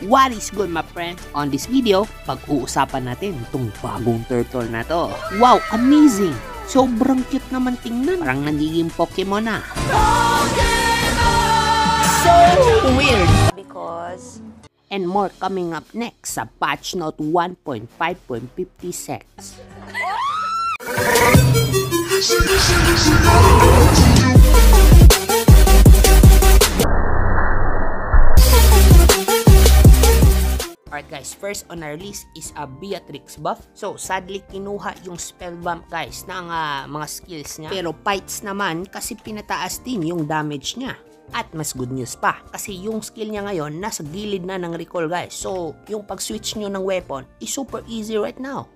What is good my friend? On this video, pag-uusapan natin itong bagong turtle na to. Wow, amazing! Sobrang cute naman tingnan. Parang nagiging Pokemon na. So weird! because And more coming up next sa patch note 1.5.56. Alright guys, first on our list is a Beatrix buff. So sadly kinuha yung spell bump guys ng ah, mga skills niya. Pero fights naman kasi pinataas din yung damage niya. At mas good news pa, kasi yung skill niya ngayon nasa gilid na ng recall guys. So yung pag-switch nyo ng weapon is super easy right now.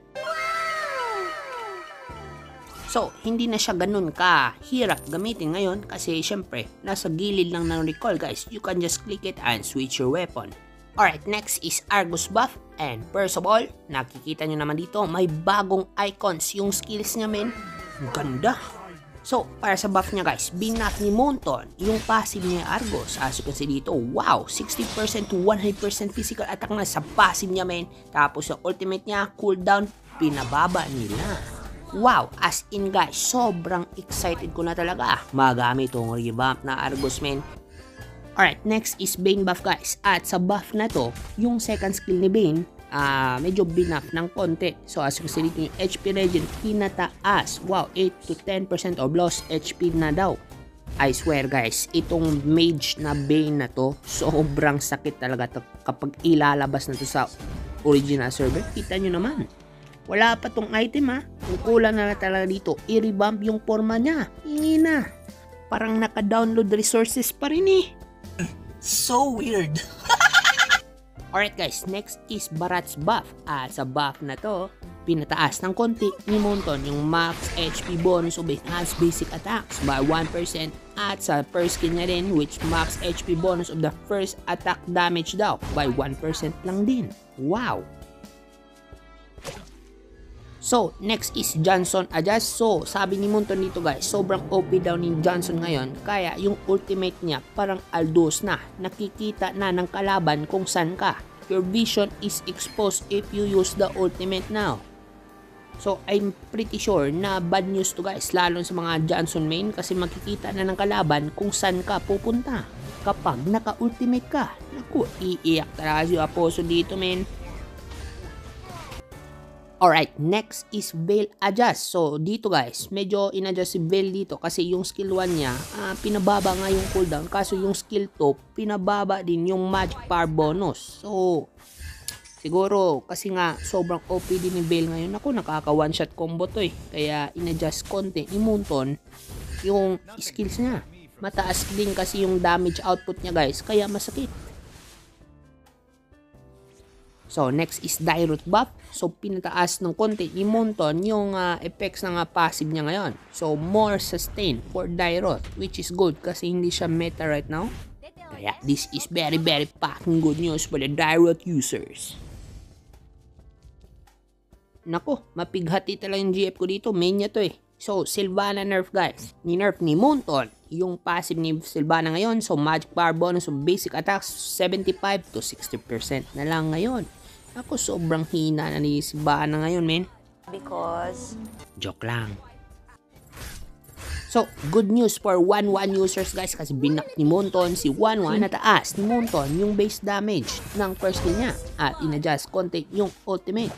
So, hindi na siya ganun ka hirap gamitin ngayon kasi syempre, nasa gilid lang ng recall guys. You can just click it and switch your weapon. Alright, next is Argus buff. And first of all, nakikita nyo naman dito, may bagong icons yung skills niya men. Ganda. So, para sa buff niya guys, binuff ni Monton yung passive niya Argus. As you can see dito, wow, 60% to 100% physical attack na sa passive niya men. Tapos yung ultimate niya, cooldown, pinababa nila. Wow, as in guys, sobrang excited ko na talaga magamit tong revamp na Argus men. Alright, next is Bane buff guys. At sa buff na to, yung second skill ni Bane, ah medyo binuff ng konti. So as you see dito yung HP regen, pinataas. Wow, 8 to 10% of lost HP na daw. I swear guys, itong mage na Bane na to, sobrang sakit talaga to kapag ilalabas na to sa original server. Kita nyo naman. Wala pa tong item ha. Ang kulang na, na talaga dito, i-revamp yung forma niya. Hingi na. Parang naka-download resources pa rin eh. So weird. Alright guys, next is Barat's buff. At sa buff na to, pinataas ng konti ni Monton yung max HP bonus of enhanced basic attacks by 1% at sa first skill niya din which max HP bonus of the first attack damage daw by 1% lang din. Wow! So, next is Johnson Adjust. So, sabi ni Monton dito guys, sobrang OP daw ni Johnson ngayon. Kaya yung ultimate niya parang Aldos na. Nakikita na ng kalaban kung saan ka. Your vision is exposed if you use the ultimate now. So, I'm pretty sure na bad news to guys, lalo sa mga Johnson main kasi makikita na ng kalaban kung saan ka pupunta. Kapag naka-ultimate ka, naku, iiyak talaga si Aposo dito men. Alright, next is Veil Adjust. So, dito guys, medyo in-adjust si Veil dito kasi yung skill 1 niya, ah, pinababa nga yung cooldown. Kaso yung skill 2, pinababa din yung magic power bonus. So, siguro kasi nga sobrang OP din ni Veil ngayon. Ako, nakaka one shot combo to eh. Kaya in-adjust konti ni Munton yung skills niya. Mataas din kasi yung damage output niya guys, kaya masakit. So, next is Direct Buff. So, pinataas ng konti ni Monton yung ah, effects ng ah, passive niya ngayon. So, more sustain for Direct, which is good kasi hindi siya meta right now. Kaya, this is very, very fucking good news for the Direct users. Nako, mapighati talaga yung GF ko dito. Main niya to eh. So, Sylvana nerf guys. Ni-nerf ni Monton yung passive ni Sylvana ngayon. So, magic power bonus of basic attacks 75 to 60% na lang ngayon. Ako, sobrang hina na ni Sylvana ngayon, men. because Joke lang. So, good news for 1-1 users guys kasi binak ni Monton si 1-1 na taas ni Monton yung base damage ng first skill niya at inadjust konti yung ultimate.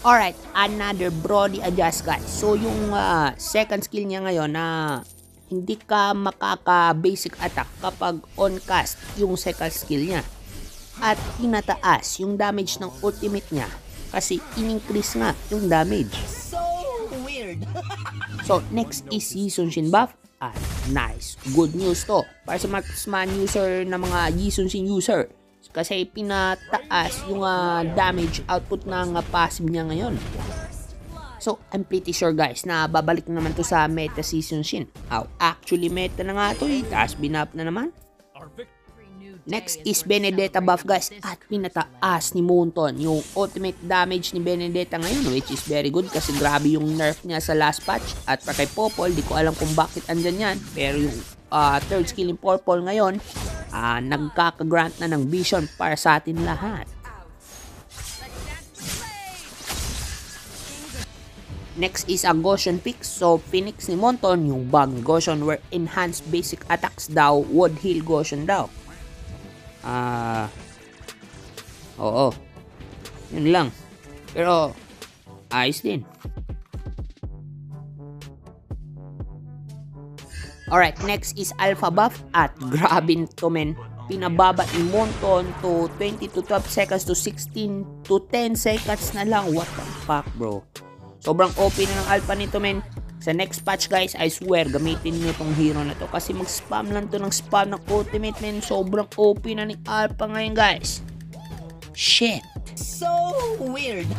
Alright, another Brody adjust guys. So, yung ah, second skill niya ngayon na hindi ka makaka-basic attack kapag on cast yung second skill niya. At pinataas yung damage ng ultimate niya kasi in-increase nga yung damage. So weird. So, next is Yisun Shin buff. Ah, nice. Good news to. Para sa marksman user na mga Yisun Shin user. Kasi pinataas yung ah, damage output ng ah, passive niya ngayon. So, I'm pretty sure guys na babalik na naman to sa meta season shin. Aw, actually meta na nga to eh. Tapos binap na naman. Next is Benedetta buff guys at pinataas ni Monton yung ultimate damage ni Benedetta ngayon which is very good kasi grabe yung nerf niya sa last patch at pa kay Popol di ko alam kung bakit andyan yan pero yung ah, third skill ni Popol ngayon ah, nagkakagrant na ng vision para sa atin lahat. Next is a Goshen Fix. So, Phoenix ni Monton, yung bag ni Goshen where enhanced basic attacks daw would heal Goshen daw. Ah, oo. Yun lang. Pero, ayos din. Alright, next is Alpha Buff at grabe nito men. Pinababa ni Monton to 20 to 12 seconds to 16 to 10 seconds na lang. What the fuck bro? Sobrang OP na ng Alpha nito men. Sa next patch guys, I swear, gamitin nyo tong hero na to. Kasi mag-spam lang to ng spam ng ultimate men. Sobrang OP na ni Alpha ngayon guys. Shit. So weird.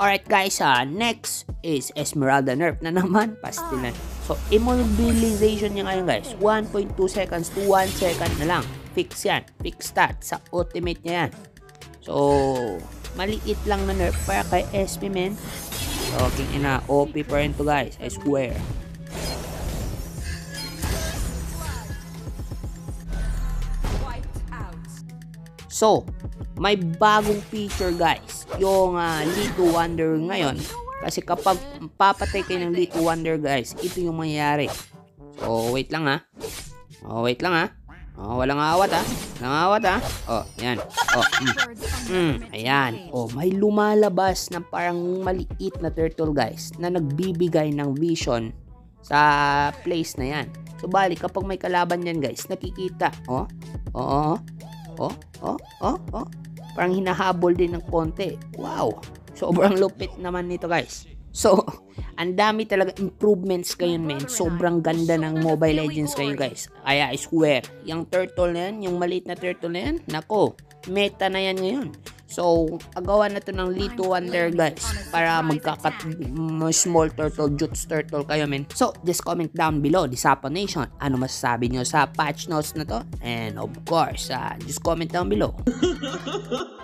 Alright guys, ah, next is Esmeralda Nerf na naman, pastilan. So, immobilization niya ngayon guys, 1.2 seconds to 1 second na lang. Fix yan, fix stat sa ultimate niya yan. So, maliit lang na nerf para kay SP men. So, king ina, OP pa rin to guys, I swear. So, may bagong feature guys. Yung uh, Lito Wonder ngayon. Kasi kapag papatay kayo ng Lito Wonder guys, ito yung mangyayari. So, wait lang ha. Oh, wait lang ha. Oh, walang awat ha. Walang awat ha. Oh, yan. Oh, mm. Mm, ayan. Oh, may lumalabas na parang maliit na turtle guys na nagbibigay ng vision sa place na yan. So, bali, kapag may kalaban yan guys, nakikita. Oh, oo, oh, oh, oh, oh, oh. Parang hinahabol din ng konti. Wow! Sobrang lupit naman nito guys. So, ang dami talaga improvements ngayon men. Sobrang ganda ng Mobile Legends ngayon guys. Kaya I swear, yung turtle na yan, yung maliit na turtle na yan, nako, meta na yan ngayon. So, agawa na to ng Lito Wonder guys para magkakat small turtle, Jutsu turtle kayo men. So, just comment down below, Disapo Nation, ano masasabi nyo sa patch notes na to? And of course, uh, just comment down below.